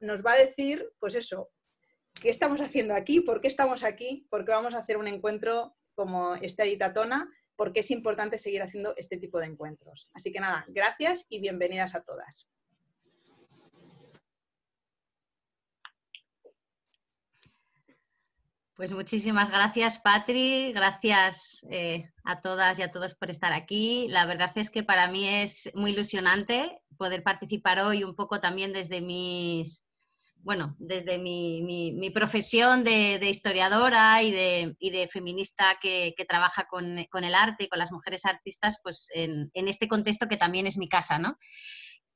nos va a decir, pues eso, qué estamos haciendo aquí, por qué estamos aquí, por qué vamos a hacer un encuentro como esta editatona, por qué es importante seguir haciendo este tipo de encuentros. Así que nada, gracias y bienvenidas a todas. Pues muchísimas gracias, Patri. Gracias eh, a todas y a todos por estar aquí. La verdad es que para mí es muy ilusionante poder participar hoy un poco también desde mis, bueno, desde mi, profesión de, historiadora y de, feminista que, trabaja con, el arte y con las mujeres artistas, pues en, este contexto que también es mi casa, ¿no?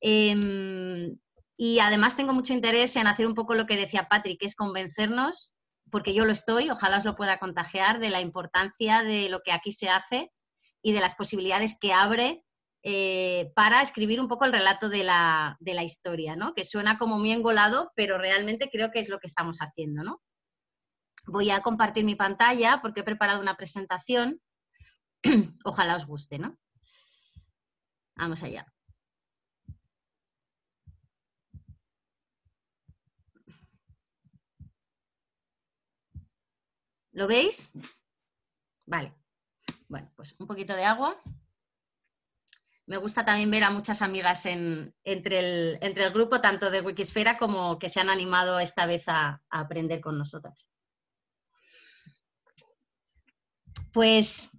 Em, y además tengo mucho interés en hacer un poco lo que decía Patrick, que es convencernos porque yo lo estoy, ojalá os lo pueda contagiar, de la importancia de lo que aquí se hace y de las posibilidades que abre eh, para escribir un poco el relato de la, historia, ¿no? que suena como muy engolado, pero realmente creo que es lo que estamos haciendo. ¿no? Voy a compartir mi pantalla porque he preparado una presentación. ojalá os guste. ¿no? Vamos allá. ¿Lo veis? Vale. Bueno, pues un poquito de agua. Me gusta también ver a muchas amigas entre, el, grupo, tanto de Wikisfera como que se han animado esta vez a, a aprender con nosotras. Pues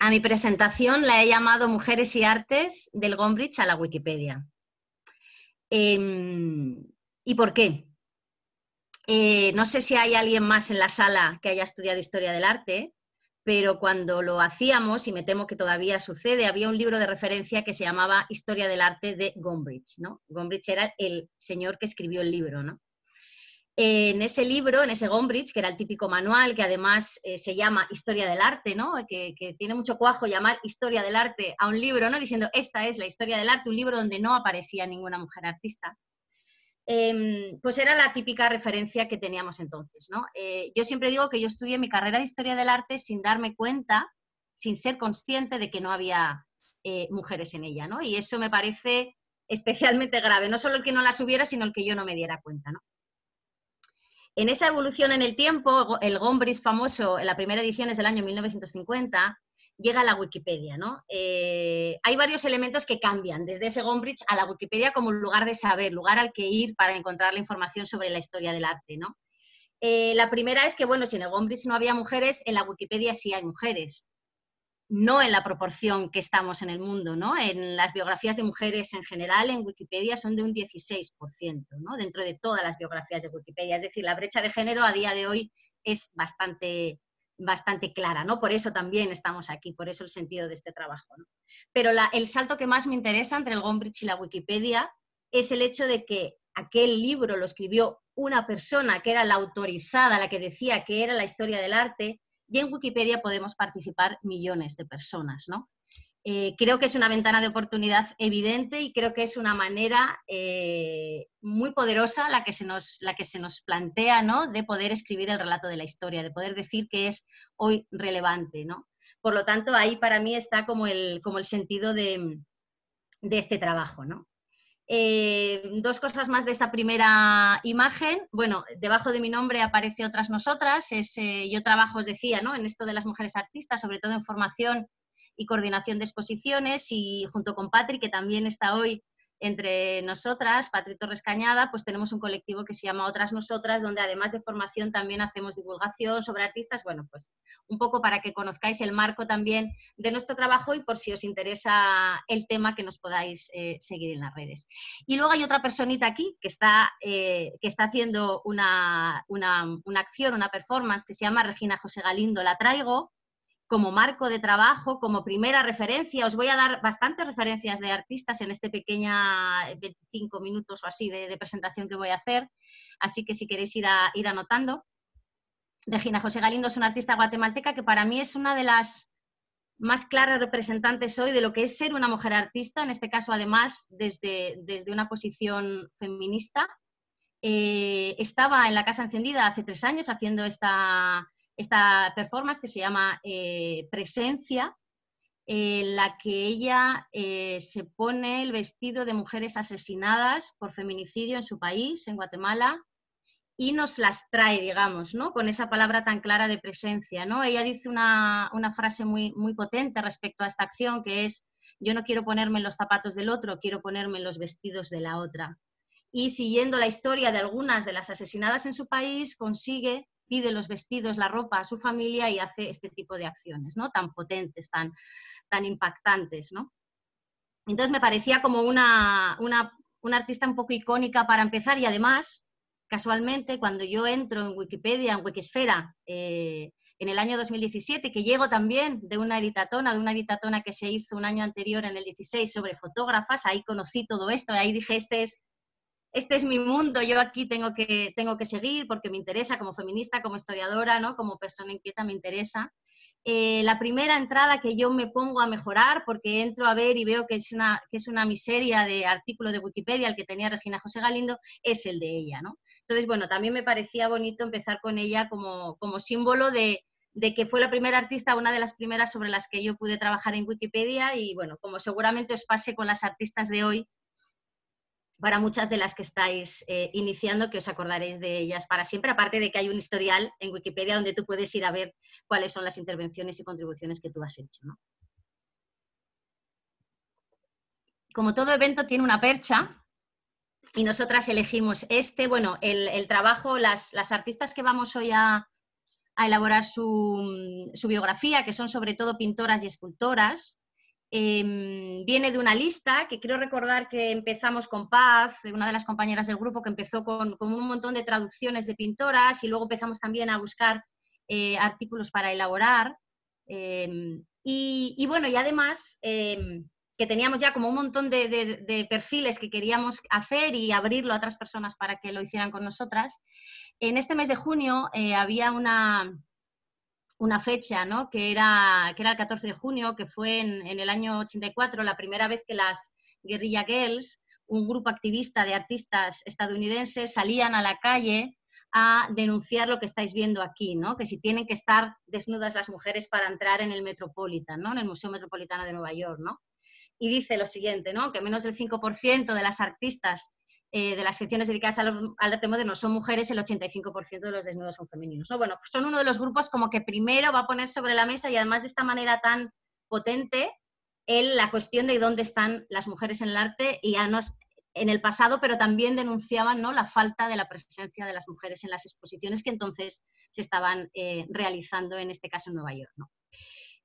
a mi presentación la he llamado Mujeres y Artes del Gombrich a la Wikipedia. Em, ¿Y por qué? Eh, no sé si hay alguien más en la sala que haya estudiado historia del arte, pero cuando lo hacíamos, y me temo que todavía sucede, había un libro de referencia que se llamaba Historia del arte de Gombrich. ¿no? Gombrich era el señor que escribió el libro. ¿no? En ese libro, en ese Gombrich, que era el típico manual, que además eh, se llama Historia del arte, ¿no? Que, tiene mucho cuajo llamar Historia del arte a un libro, ¿no? diciendo, esta es la historia del arte, un libro donde no aparecía ninguna mujer artista. Em, pues era la típica referencia que teníamos entonces. ¿no? Eh, yo siempre digo que yo estudié mi carrera de historia del arte sin darme cuenta, sin ser consciente de que no había eh, mujeres en ella. ¿no? Y eso me parece especialmente grave, no solo el que no las hubiera, sino el que yo no me diera cuenta. ¿no? En esa evolución en el tiempo, el Gombrich famoso, en la primera edición es del año 1950, llega a la Wikipedia, ¿no? Eh, hay varios elementos que cambian desde ese Gombrich a la Wikipedia como lugar de saber, lugar al que ir para encontrar la información sobre la historia del arte, ¿no? Eh, la primera es que, bueno, si en el Gombrich no había mujeres, en la Wikipedia sí hay mujeres. No en la proporción que estamos en el mundo, ¿no? En las biografías de mujeres en general, en Wikipedia son de un 16%, ¿no? Dentro de todas las biografías de Wikipedia. Es decir, la brecha de género a día de hoy es bastante, bastante clara, ¿no? Por eso también estamos aquí, por eso el sentido de este trabajo. Pero el salto que más me interesa entre el Gombrich y la Wikipedia es el hecho de que aquel libro lo escribió una persona que era la autorizada, la que decía que era la historia del arte, y en Wikipedia podemos participar millones de personas, ¿no? Eh, creo que es una ventana de oportunidad evidente y creo que es una manera eh, muy poderosa la que, se nos, la que se nos plantea ¿no? de poder escribir el relato de la historia, de poder decir que es hoy relevante. ¿no? Por lo tanto, ahí para mí está como el, como el sentido de, este trabajo. ¿no? Eh, dos cosas más de esta primera imagen. Bueno, debajo de mi nombre aparece otras nosotras. Es, yo trabajo, os decía, ¿no? en esto de las mujeres artistas, sobre todo en formación y coordinación de exposiciones y junto con Patri, que también está hoy entre nosotras, Patri Torres Cañada, pues tenemos un colectivo que se llama Otras Nosotras, donde además de formación también hacemos divulgación sobre artistas, bueno, pues un poco para que conozcáis el marco también de nuestro trabajo y por si os interesa el tema que nos podáis eh, seguir en las redes. Y luego hay otra personita aquí que está, eh, que está haciendo una, una, una acción, una performance que se llama Regina José Galindo, la traigo, como marco de trabajo, como primera referencia. Os voy a dar bastantes referencias de artistas en este pequeña 25 minutos o así de, presentación que voy a hacer, así que si queréis ir, a, ir anotando. Regina José Galindo es una artista guatemalteca que para mí es una de las más claras representantes hoy de lo que es ser una mujer artista, en este caso además desde, desde una posición feminista. Eh, estaba en la Casa Encendida hace tres años haciendo esta, esta performance que se llama eh, Presencia. en la que ella eh, se pone el vestido de mujeres asesinadas por feminicidio en su país, en Guatemala, y nos las trae, digamos, ¿no? Con esa palabra tan clara de presencia, ¿no? Ella dice una, frase muy, muy potente respecto a esta acción, que es, yo no quiero ponerme en los zapatos del otro, quiero ponerme en los vestidos de la otra. Y siguiendo la historia de algunas de las asesinadas en su país, consigue pide los vestidos, la ropa a su familia y hace este tipo de acciones, ¿no? Tan potentes, tan, tan impactantes, ¿no? Entonces me parecía como una, una, artista un poco icónica para empezar y además, casualmente, cuando yo entro en Wikipedia, en Wikisfera, eh, en el año 2017, que llego también de una editatona, de una editatona que se hizo un año anterior, en el 16, sobre fotógrafas, ahí conocí todo esto, ahí dije, este es este es mi mundo, yo aquí tengo que, tengo que seguir porque me interesa como feminista, como historiadora, ¿no? como persona inquieta me interesa. Eh, la primera entrada que yo me pongo a mejorar, porque entro a ver y veo que es una, que es una miseria de artículo de Wikipedia, el que tenía Regina José Galindo, es el de ella. ¿no? Entonces, bueno, también me parecía bonito empezar con ella como, como símbolo de, de que fue la primera artista, una de las primeras sobre las que yo pude trabajar en Wikipedia y bueno, como seguramente os pase con las artistas de hoy, para muchas de las que estáis eh, iniciando, que os acordaréis de ellas para siempre, aparte de que hay un historial en Wikipedia donde tú puedes ir a ver cuáles son las intervenciones y contribuciones que tú has hecho. Como todo evento tiene una percha y nosotras elegimos este, bueno, el, trabajo, las, artistas que vamos hoy a, elaborar su, su biografía, que son sobre todo pintoras y escultoras, Em, viene de una lista que creo recordar que empezamos con Paz, una de las compañeras del grupo, que empezó con, un montón de traducciones de pintoras y luego empezamos también a buscar eh, artículos para elaborar. Em, y, bueno, y además em, que teníamos ya como un montón de, perfiles que queríamos hacer y abrirlo a otras personas para que lo hicieran con nosotras. En este mes de junio eh, había una, una fecha, ¿no? que, era, que era el 14 de junio, que fue en, el año 84, la primera vez que las Guerrilla Girls, un grupo activista de artistas estadounidenses, salían a la calle a denunciar lo que estáis viendo aquí, ¿no? que si tienen que estar desnudas las mujeres para entrar en el Metropolitan, ¿no? en el Museo Metropolitano de Nueva York. ¿no? Y dice lo siguiente, ¿no? que menos del 5% de las artistas eh, de las secciones dedicadas al, arte moderno son mujeres, el 85% de los desnudos son femeninos. ¿no? Bueno, son uno de los grupos como que primero va a poner sobre la mesa y además de esta manera tan potente el, la cuestión de dónde están las mujeres en el arte y ya en el pasado, pero también denunciaban ¿no? la falta de la presencia de las mujeres en las exposiciones que entonces se estaban eh, realizando, en este caso en Nueva York.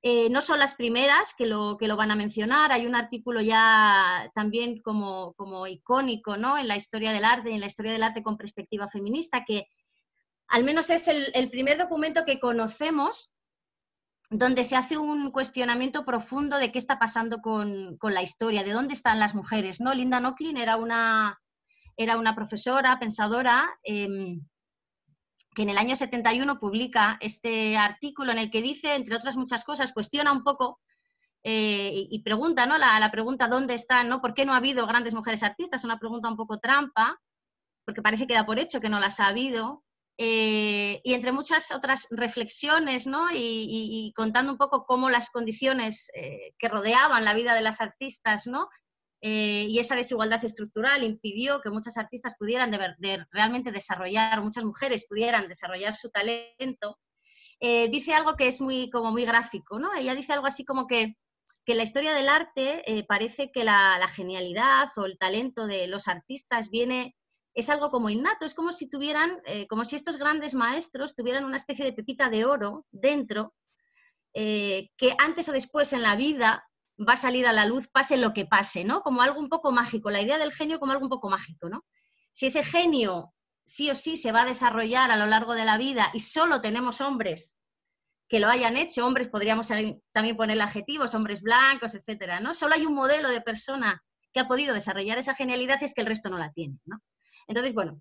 Eh, no son las primeras que lo, que lo van a mencionar, hay un artículo ya también como, como icónico ¿no? en la historia del arte en la historia del arte con perspectiva feminista, que al menos es el, primer documento que conocemos donde se hace un cuestionamiento profundo de qué está pasando con, la historia, de dónde están las mujeres. ¿no? Linda Nochlin era una, era una profesora, pensadora, em, que en el año 71 publica este artículo en el que dice, entre otras muchas cosas, cuestiona un poco eh, y, pregunta, ¿no? La, pregunta ¿dónde están? ¿no? ¿Por qué no ha habido grandes mujeres artistas? Una pregunta un poco trampa, porque parece que da por hecho que no las ha habido. Eh, y entre muchas otras reflexiones, ¿no? Y, contando un poco cómo las condiciones eh, que rodeaban la vida de las artistas, ¿no? Eh, y esa desigualdad estructural impidió que muchas artistas pudieran de, realmente desarrollar, muchas mujeres pudieran desarrollar su talento, eh, dice algo que es muy, como muy gráfico, ¿no? Ella dice algo así como que, que la historia del arte eh, parece que la, genialidad o el talento de los artistas viene, es algo como innato, es como si tuvieran, como si estos grandes maestros tuvieran una especie de pepita de oro dentro, que antes o después en la vida va a salir a la luz pase lo que pase, ¿no? Como algo un poco mágico, la idea del genio como algo un poco mágico, ¿no? Si ese genio sí o sí se va a desarrollar a lo largo de la vida y solo tenemos hombres que lo hayan hecho, hombres podríamos también poner adjetivos, hombres blancos, etcétera, ¿no? Solo hay un modelo de persona que ha podido desarrollar esa genialidad y es que el resto no la tiene, ¿no? Entonces, bueno,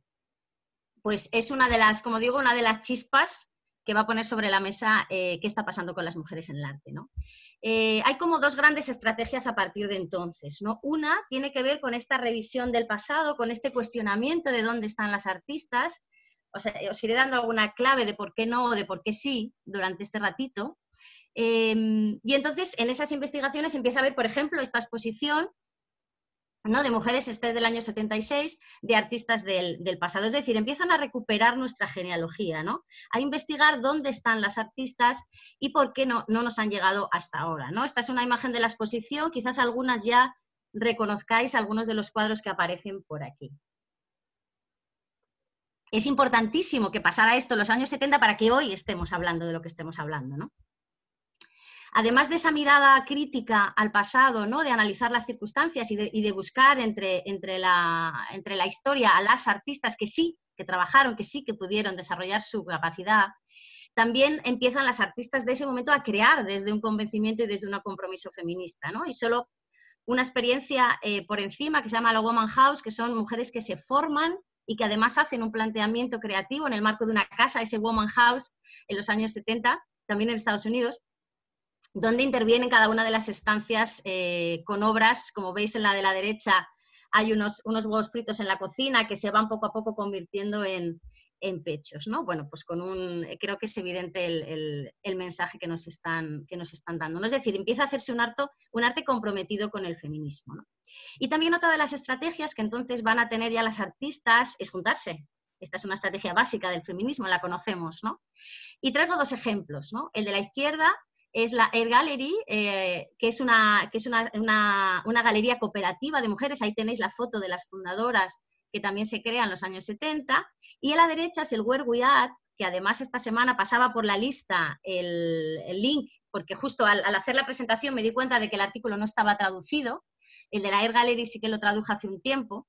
pues es una de las, como digo, una de las chispas que va a poner sobre la mesa eh, qué está pasando con las mujeres en el arte. ¿no? Eh, hay como dos grandes estrategias a partir de entonces. ¿no? Una tiene que ver con esta revisión del pasado, con este cuestionamiento de dónde están las artistas. O sea, os iré dando alguna clave de por qué no o de por qué sí durante este ratito. Em, y entonces en esas investigaciones empieza a ver, por ejemplo, esta exposición ¿no? de mujeres, este es del año 76, de artistas del, pasado. Es decir, empiezan a recuperar nuestra genealogía, ¿no? a investigar dónde están las artistas y por qué no, no nos han llegado hasta ahora. ¿no? Esta es una imagen de la exposición, quizás algunas ya reconozcáis algunos de los cuadros que aparecen por aquí. Es importantísimo que pasara esto en los años 70 para que hoy estemos hablando de lo que estemos hablando. ¿no? Además de esa mirada crítica al pasado, ¿no? de analizar las circunstancias y de, buscar entre, entre, la, entre la historia a las artistas que sí, que trabajaron, que sí, que pudieron desarrollar su capacidad, también empiezan las artistas de ese momento a crear desde un convencimiento y desde un compromiso feminista. ¿no? Y solo una experiencia eh, por encima que se llama la Woman House, que son mujeres que se forman y que además hacen un planteamiento creativo en el marco de una casa, ese Woman House, en los años 70, también en Estados Unidos, donde intervienen cada una de las estancias eh, con obras, como veis en la de la derecha, hay unos, unos huevos fritos en la cocina que se van poco a poco convirtiendo en, pechos, ¿no? Bueno, pues con un, creo que es evidente el, mensaje que nos, están, que nos están dando. ¿no? Es decir, empieza a hacerse un, un arte comprometido con el feminismo. Y también otra de las estrategias que entonces van a tener ya las artistas es juntarse. Esta es una estrategia básica del feminismo, la conocemos, ¿no? Y traigo dos ejemplos, ¿no? El de la izquierda es la Air Gallery, eh, que es, una, que es una, galería cooperativa de mujeres. Ahí tenéis la foto de las fundadoras que también se crea en los años 70. Y a la derecha es el Where We At, que además esta semana pasaba por la lista el, link, porque justo al, hacer la presentación me di cuenta de que el artículo no estaba traducido. El de la Air Gallery sí que lo traduje hace un tiempo.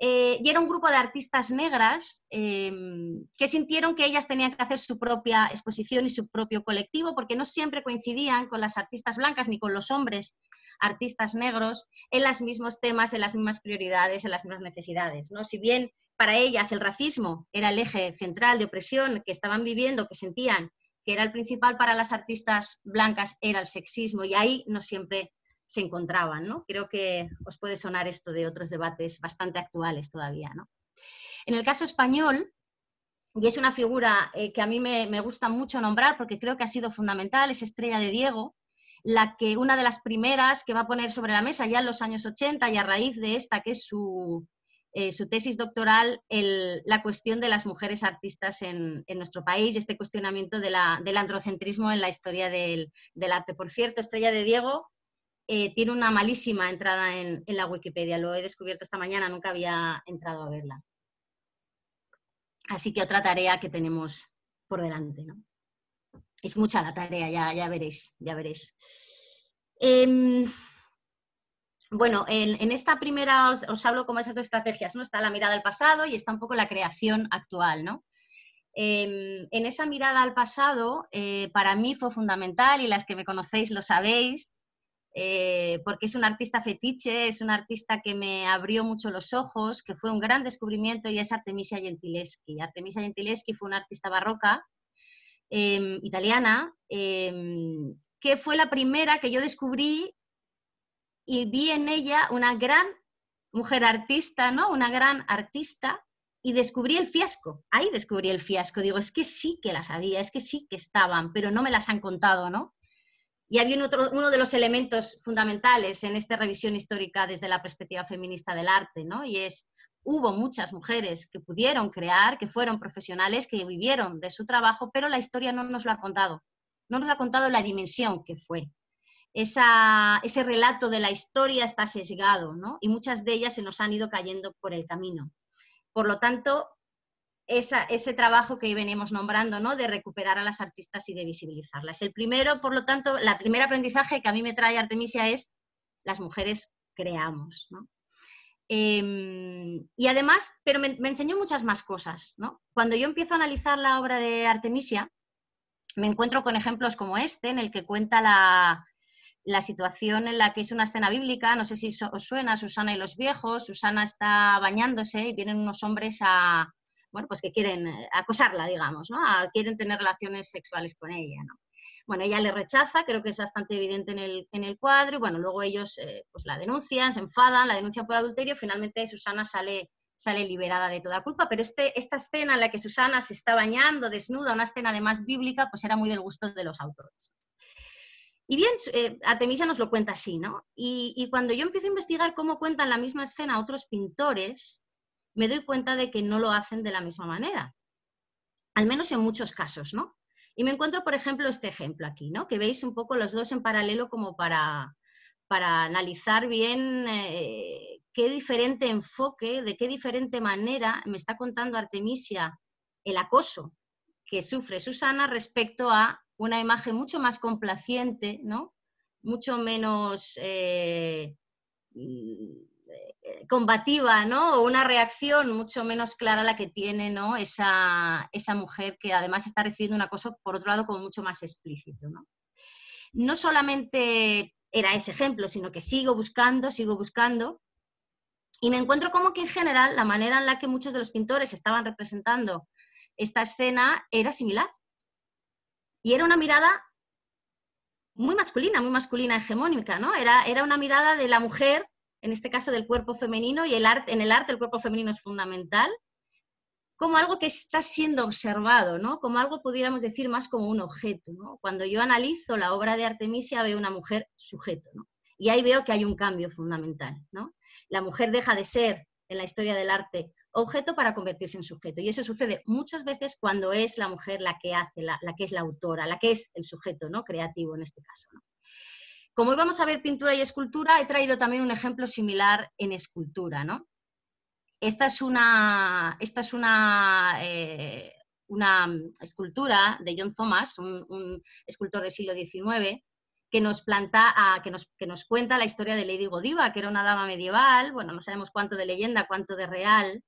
Eh, y era un grupo de artistas negras em, que sintieron que ellas tenían que hacer su propia exposición y su propio colectivo, porque no siempre coincidían con las artistas blancas ni con los hombres artistas negros en los mismos temas, en las mismas prioridades, en las mismas necesidades. ¿no? Si bien para ellas el racismo era el eje central de opresión que estaban viviendo, que sentían que era el principal para las artistas blancas, era el sexismo, y ahí no siempre se encontraban, ¿no? Creo que os puede sonar esto de otros debates bastante actuales todavía, ¿no? En el caso español, y es una figura eh, que a mí me, gusta mucho nombrar porque creo que ha sido fundamental, es Estrella de Diego, la que una de las primeras que va a poner sobre la mesa ya en los años 80 y a raíz de esta, que es su, eh, su tesis doctoral, la cuestión de las mujeres artistas en, nuestro país este cuestionamiento del androcentrismo en la historia del, arte. Por cierto, Estrella de Diego eh, tiene una malísima entrada en, la Wikipedia. Lo he descubierto esta mañana, nunca había entrado a verla. Así que otra tarea que tenemos por delante. Es mucha la tarea, ya, ya veréis, ya veréis. Em, bueno, en, esta primera os, hablo como esas dos estrategias, ¿no? Está la mirada al pasado y está un poco la creación actual, ¿no? Em, en esa mirada al pasado, eh, para mí fue fundamental, y las que me conocéis lo sabéis, eh, porque es un artista fetiche, es un artista que me abrió mucho los ojos, que fue un gran descubrimiento y es Artemisia Gentileschi. Artemisia Gentileschi fue una artista barroca em, italiana, em, que fue la primera que yo descubrí y vi en ella una gran mujer artista, ¿no? Una gran artista y descubrí el fiasco. Ahí descubrí el fiasco. Digo, es que sí que las había, es que sí que estaban, pero no me las han contado, ¿no? Y había otro, uno de los elementos fundamentales en esta revisión histórica desde la perspectiva feminista del arte, ¿no? Y es, hubo muchas mujeres que pudieron crear, que fueron profesionales, que vivieron de su trabajo, pero la historia no nos lo ha contado. No nos ha contado la dimensión que fue. ese relato de la historia está sesgado, ¿no? Y muchas de ellas se nos han ido cayendo por el camino. Por lo tanto, ese trabajo que venimos nombrando, ¿no? De recuperar a las artistas y de visibilizarlas. El primero, por lo tanto, la primer aprendizaje que a mí me trae Artemisia es las mujeres creamos, em, y además, pero me, enseñó muchas más cosas, Cuando yo empiezo a analizar la obra de Artemisia, me encuentro con ejemplos como este, en el que cuenta la, la situación en la que es una escena bíblica, no sé si os suena, Susana y los viejos, Susana está bañándose y vienen unos hombres a, bueno, pues que quieren eh, acosarla, digamos, ¿no? quieren tener relaciones sexuales con ella, ¿no? Bueno, ella le rechaza, creo que es bastante evidente en el, en el cuadro, y bueno, luego ellos eh, pues la denuncian, se enfadan, la denuncian por adulterio, finalmente Susana sale, sale liberada de toda culpa, pero este, esta escena en la que Susana se está bañando desnuda, una escena además bíblica, pues era muy del gusto de los autores. Y bien, eh, Artemisia nos lo cuenta así, ¿no? Y, y, cuando yo empiezo a investigar cómo cuentan la misma escena otros pintores, me doy cuenta de que no lo hacen de la misma manera. Al menos en muchos casos, ¿no? Y me encuentro, por ejemplo, este ejemplo aquí, ¿no? Que veis un poco los dos en paralelo como para, para analizar bien eh, qué diferente enfoque, de qué diferente manera me está contando Artemisia el acoso que sufre Susana respecto a una imagen mucho más complaciente, ¿no? mucho menos eh, combativa, ¿no? O una reacción mucho menos clara la que tiene ¿no? esa, esa, mujer que además está recibiendo un acoso, por otro lado, como mucho más explícito. ¿no? no solamente era ese ejemplo, sino que sigo buscando, sigo buscando, y me encuentro como que en general la manera en la que muchos de los pintores estaban representando esta escena era similar. Y era una mirada muy masculina, muy masculina hegemónica, ¿no? Era, era una mirada de la mujer, en este caso del cuerpo femenino, y el arte, en el arte el cuerpo femenino es fundamental, como algo que está siendo observado, ¿no? Como algo, pudiéramos decir, más como un objeto. Cuando yo analizo la obra de Artemisia veo una mujer sujeto, ¿no? Y ahí veo que hay un cambio fundamental, ¿no? La mujer deja de ser, en la historia del arte, objeto para convertirse en sujeto. Y eso sucede muchas veces cuando es la mujer la que hace, la, que es la autora, la que es el sujeto ¿no? creativo en este caso. Como íbamos a ver pintura y escultura, he traído también un ejemplo similar en escultura. ¿no? Esta es una, esta es una, eh, una escultura de John Thomas, un, escultor del siglo XIX, que nos, planta, que, nos, que nos cuenta la historia de Lady Godiva, que era una dama medieval, bueno, no sabemos cuánto de leyenda, cuánto de real,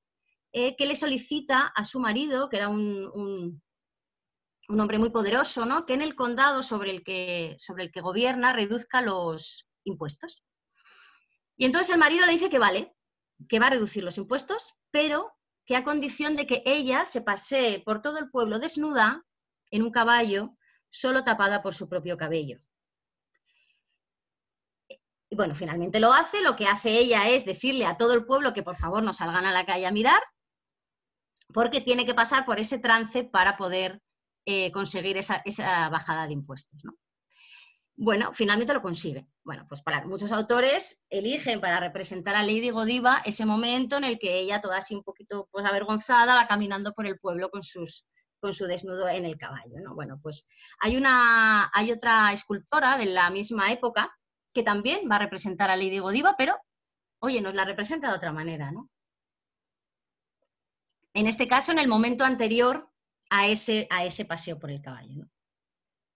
eh, que le solicita a su marido, que era un, hombre muy poderoso, ¿no? que en el condado sobre el que, sobre el que gobierna reduzca los impuestos. Y entonces el marido le dice que vale, que va a reducir los impuestos, pero que a condición de que ella se pasee por todo el pueblo desnuda en un caballo, solo tapada por su propio cabello. Y bueno, finalmente lo hace, lo que hace ella es decirle a todo el pueblo que por favor no salgan a la calle a mirar, porque tiene que pasar por ese trance para poder eh, conseguir esa, bajada de impuestos. Bueno, finalmente lo consigue. Bueno, pues para muchos autores eligen para representar a Lady Godiva ese momento en el que ella, toda así un poquito pues, avergonzada, va caminando por el pueblo con, sus, con su desnudo en el caballo. ¿no? Bueno, pues hay, una, hay otra escultora de la misma época que también va a representar a Lady Godiva, pero, oye, nos la representa de otra manera, ¿no? en este caso en el momento anterior a ese, a ese paseo por el caballo.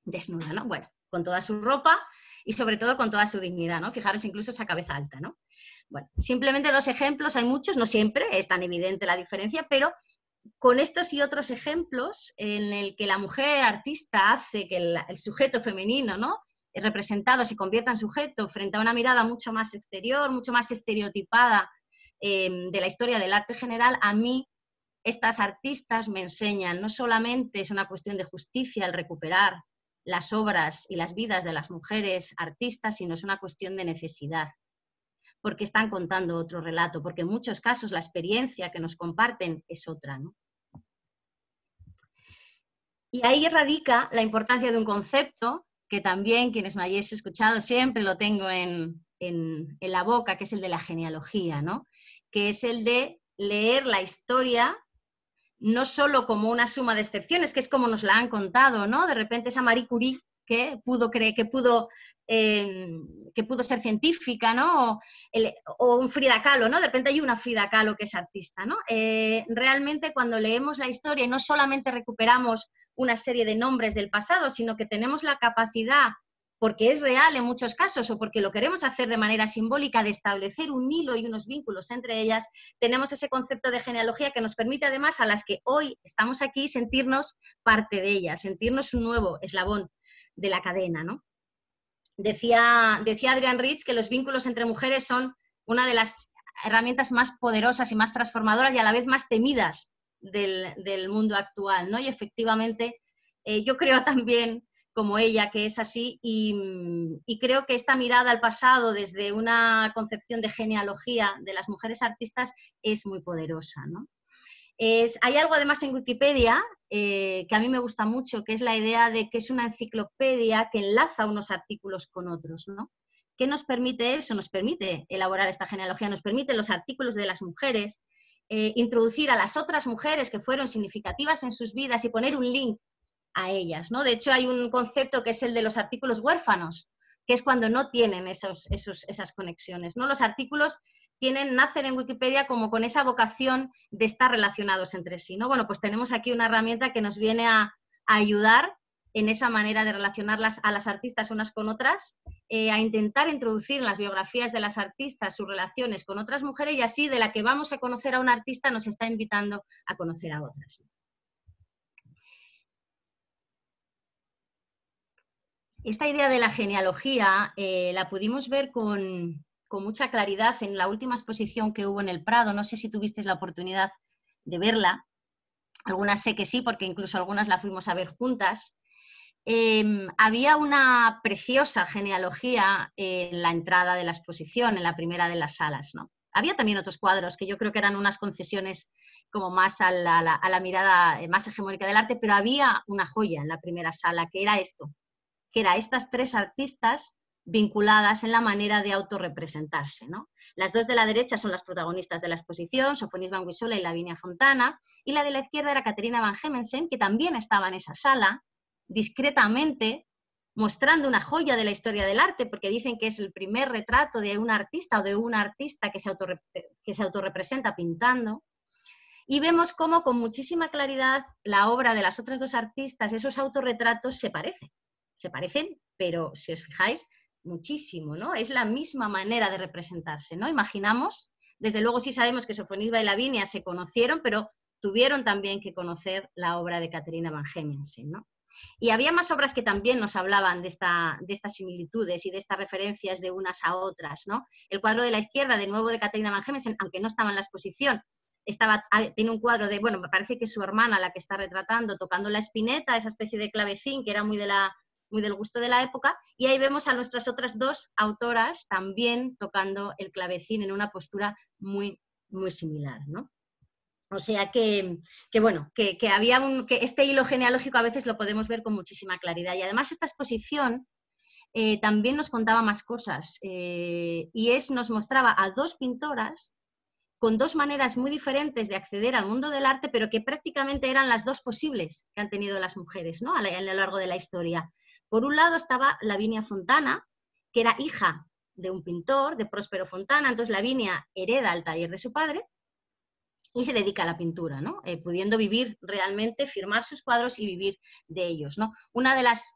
Desnuda, ¿no? Bueno, con toda su ropa y sobre todo con toda su dignidad, ¿no? Fijaros incluso esa cabeza alta, ¿no? Bueno, simplemente dos ejemplos, hay muchos, no siempre es tan evidente la diferencia, pero con estos y otros ejemplos en el que la mujer artista hace que el, sujeto femenino, ¿no? representado se convierta en sujeto frente a una mirada mucho más exterior, mucho más estereotipada eh, de la historia del arte general, a mí estas artistas me enseñan, no solamente es una cuestión de justicia el recuperar las obras y las vidas de las mujeres artistas, sino es una cuestión de necesidad, porque están contando otro relato, porque en muchos casos la experiencia que nos comparten es otra. Y ahí radica la importancia de un concepto que también quienes me hayáis escuchado siempre lo tengo en, en la boca, que es el de la genealogía, ¿no? que es el de leer la historia no solo como una suma de excepciones, que es como nos la han contado, ¿no? De repente esa Marie Curie que pudo creer, que pudo, em, que pudo ser científica, ¿no? O, un Frida Kahlo, ¿no? De repente hay una Frida Kahlo que es artista, ¿no? Eh, realmente cuando leemos la historia no solamente recuperamos una serie de nombres del pasado, sino que tenemos la capacidad porque es real en muchos casos o porque lo queremos hacer de manera simbólica, de establecer un hilo y unos vínculos entre ellas, tenemos ese concepto de genealogía que nos permite además a las que hoy estamos aquí sentirnos parte de ellas, sentirnos un nuevo eslabón de la cadena. ¿no? Decía, decía Adrian Rich que los vínculos entre mujeres son una de las herramientas más poderosas y más transformadoras y a la vez más temidas del, mundo actual. ¿no? Y efectivamente, eh, yo creo también como ella, que es así, mm, y, creo que esta mirada al pasado desde una concepción de genealogía de las mujeres artistas es muy poderosa. ¿no? Hay algo además en Wikipedia eh, que a mí me gusta mucho, que es la idea de que es una enciclopedia que enlaza unos artículos con otros, ¿no? ¿Qué nos permite eso? Nos permite elaborar esta genealogía, nos permite los artículos de las mujeres, eh, introducir a las otras mujeres que fueron significativas en sus vidas y poner un link a ellas, ¿no? De hecho, hay un concepto que es el de los artículos huérfanos, que es cuando no tienen esos, esas conexiones, ¿no? Los artículos tienen, nacen en Wikipedia como con esa vocación de estar relacionados entre sí, ¿no? Bueno, pues tenemos aquí una herramienta que nos viene a, ayudar en esa manera de relacionarlas a las artistas unas con otras, eh, a intentar introducir en las biografías de las artistas sus relaciones con otras mujeres y así de la que vamos a conocer a una artista nos está invitando a conocer a otras. Esta idea de la genealogía eh, la pudimos ver con, mucha claridad en la última exposición que hubo en el Prado. No sé si tuviste la oportunidad de verla. Algunas sé que sí, porque incluso algunas la fuimos a ver juntas. Em, había una preciosa genealogía en la entrada de la exposición, en la primera de las salas. ¿no? Había también otros cuadros que yo creo que eran unas concesiones como más a la, a la mirada más hegemónica del arte, pero había una joya en la primera sala, que era esto, que era estas tres artistas vinculadas en la manera de autorrepresentarse. ¿no? Las dos de la derecha son las protagonistas de la exposición, Sofonis Van Guisola y Lavinia Fontana, y la de la izquierda era Caterina Van Hemensen, que también estaba en esa sala, discretamente, mostrando una joya de la historia del arte, porque dicen que es el primer retrato de un artista o de una artista que se, que se autorrepresenta pintando. Y vemos cómo con muchísima claridad la obra de las otras dos artistas, esos autorretratos, se parecen se parecen, pero si os fijáis, muchísimo, ¿no? Es la misma manera de representarse, ¿no? Imaginamos, desde luego sí sabemos que Sofonisba y Lavinia se conocieron, pero tuvieron también que conocer la obra de Caterina Van Hemensen, ¿no? Y había más obras que también nos hablaban de, esta, de estas similitudes y de estas referencias de unas a otras, ¿no? El cuadro de la izquierda, de nuevo de Caterina Van Hemensen, aunque no estaba en la exposición, estaba, ah, tiene un cuadro de, bueno, me parece que es su hermana la que está retratando, tocando la espineta, esa especie de clavecín que era muy de la, muy del gusto de la época, y ahí vemos a nuestras otras dos autoras también tocando el clavecín en una postura muy, muy similar, ¿no? O sea que, bueno, que, había un, que este hilo genealógico a veces lo podemos ver con muchísima claridad. Y además esta exposición eh, también nos contaba más cosas eh, y es, nos mostraba a dos pintoras con dos maneras muy diferentes de acceder al mundo del arte, pero que prácticamente eran las dos posibles que han tenido las mujeres ¿no? a, lo largo de la historia. Por un lado estaba Lavinia Fontana, que era hija de un pintor, de Próspero Fontana, entonces Lavinia hereda el taller de su padre y se dedica a la pintura, ¿no? Eh, pudiendo vivir realmente, firmar sus cuadros y vivir de ellos. ¿no? Una de las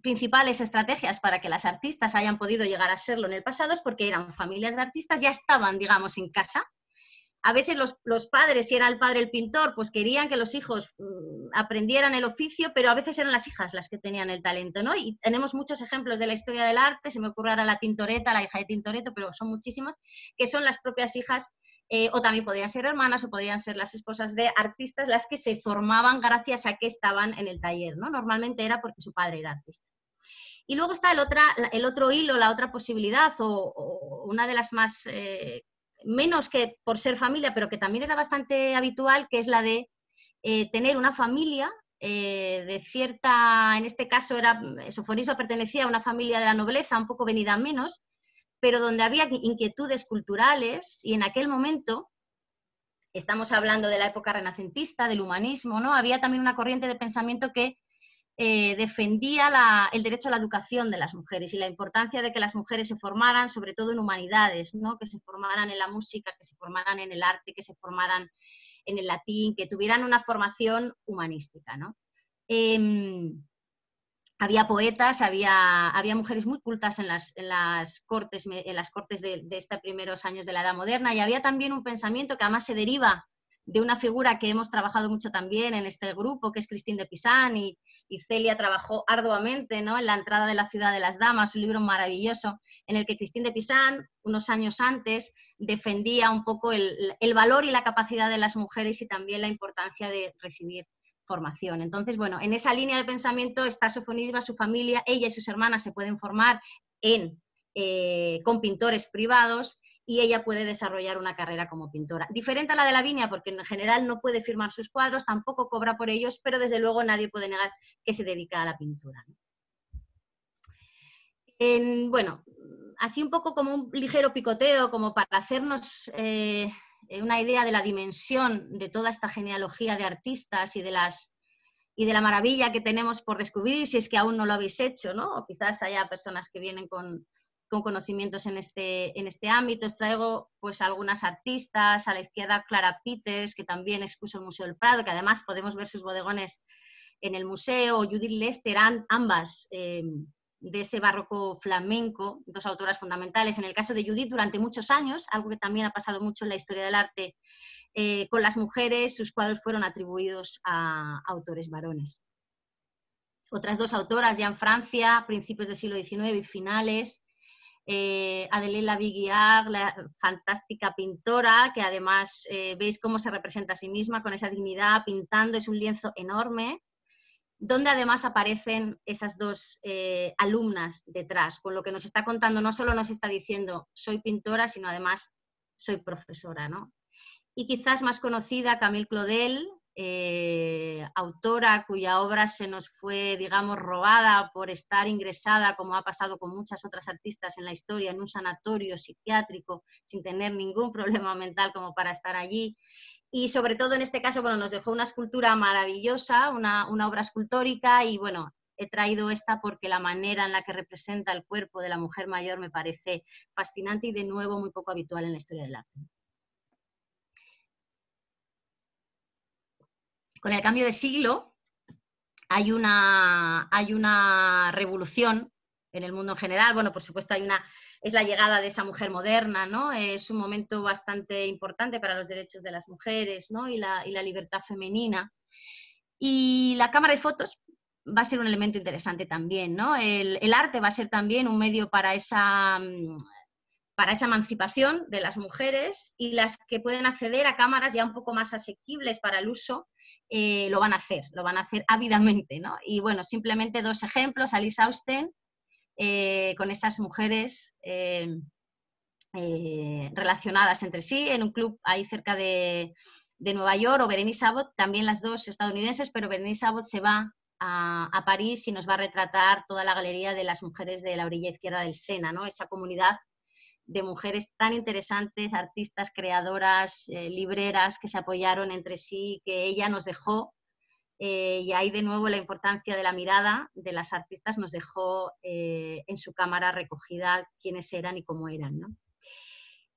principales estrategias para que las artistas hayan podido llegar a serlo en el pasado es porque eran familias de artistas, ya estaban, digamos, en casa, a veces los, padres, si era el padre el pintor, pues querían que los hijos mm, aprendieran el oficio, pero a veces eran las hijas las que tenían el talento, ¿no? Y tenemos muchos ejemplos de la historia del arte, se me ocurre ahora la Tintoreta, la hija de Tintoretto, pero son muchísimas, que son las propias hijas, eh, o también podrían ser hermanas, o podrían ser las esposas de artistas, las que se formaban gracias a que estaban en el taller, ¿no? Normalmente era porque su padre era artista. Y luego está el, otra, el otro hilo, la otra posibilidad, o, una de las más eh, menos que por ser familia, pero que también era bastante habitual, que es la de eh, tener una familia eh, de cierta, en este caso era, Sofonisba pertenecía a una familia de la nobleza, un poco venida menos, pero donde había inquietudes culturales y en aquel momento, estamos hablando de la época renacentista, del humanismo, ¿no? Había también una corriente de pensamiento que eh, defendía el derecho a la educación de las mujeres y la importancia de que las mujeres se formaran, sobre todo en humanidades, ¿no? que se formaran en la música, que se formaran en el arte, que se formaran en el latín, que tuvieran una formación humanística. Em, había poetas, había, mujeres muy cultas en las, las cortes, en las cortes de, de estos primeros años de la Edad Moderna y había también un pensamiento que además se deriva de una figura que hemos trabajado mucho también en este grupo, que es Christine de Pisan, y, Celia trabajó arduamente ¿no? en la entrada de la ciudad de las damas, un libro maravilloso, en el que Christine de Pisan, unos años antes, defendía un poco el, valor y la capacidad de las mujeres y también la importancia de recibir formación. Entonces, bueno, en esa línea de pensamiento está Sofonisba, su familia, ella y sus hermanas se pueden formar en, eh, con pintores privados y ella puede desarrollar una carrera como pintora. Diferente a la de Lavinia, porque en general no puede firmar sus cuadros, tampoco cobra por ellos, pero desde luego nadie puede negar que se dedica a la pintura. bueno, así un poco como un ligero picoteo, como para hacernos eh, una idea de la dimensión de toda esta genealogía de artistas y de las y de la maravilla que tenemos por descubrir, si es que aún no lo habéis hecho, ¿no? O quizás haya personas que vienen con, con conocimientos en este, en este ámbito. Os traigo pues algunas artistas, a la izquierda Clara Peters, que también expuso el Museo del Prado, que además podemos ver sus bodegones en el museo, Judith Lester, ambas eh, de ese barroco flamenco, dos autoras fundamentales. En el caso de Judith, durante muchos años, algo que también ha pasado mucho en la historia del arte eh, con las mujeres, sus cuadros fueron atribuidos a autores varones. Otras dos autoras ya en Francia, principios del siglo XIX y finales, eh, Adelaide la fantástica pintora, que además eh, veis cómo se representa a sí misma con esa dignidad, pintando, es un lienzo enorme, donde además aparecen esas dos eh, alumnas detrás, con lo que nos está contando, no solo nos está diciendo soy pintora, sino además soy profesora, ¿no? Y quizás más conocida, Camille Claudel, eh, autora cuya obra se nos fue, digamos, robada por estar ingresada, como ha pasado con muchas otras artistas en la historia, en un sanatorio psiquiátrico sin tener ningún problema mental como para estar allí. Y sobre todo en este caso, bueno, nos dejó una escultura maravillosa, una, una obra escultórica y bueno, he traído esta porque la manera en la que representa el cuerpo de la mujer mayor me parece fascinante y de nuevo muy poco habitual en la historia del arte. Con el cambio de siglo hay una, hay una revolución en el mundo en general. Bueno, por supuesto, hay una, es la llegada de esa mujer moderna, ¿no? Es un momento bastante importante para los derechos de las mujeres, ¿no? Y la, y la libertad femenina. Y la cámara de fotos va a ser un elemento interesante también, ¿no? El, el, arte va a ser también un medio para esa, para esa emancipación de las mujeres y las que pueden acceder a cámaras ya un poco más asequibles para el uso, eh, lo van a hacer, lo van a hacer ávidamente. ¿no? Y bueno, simplemente dos ejemplos, Alice Austen, eh, con esas mujeres eh, relacionadas entre sí en un club ahí cerca de, Nueva York, o Berenice Abbott, también las dos estadounidenses, pero Berenice Abbott se va a, a, París y nos va a retratar toda la galería de las mujeres de la orilla izquierda del Sena, ¿no? esa comunidad de mujeres tan interesantes, artistas, creadoras, eh, libreras que se apoyaron entre sí, que ella nos dejó. Eh, y ahí de nuevo la importancia de la mirada de las artistas nos dejó eh, en su cámara recogida quiénes eran y cómo eran.